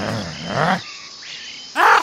Mm-hmm. Ah!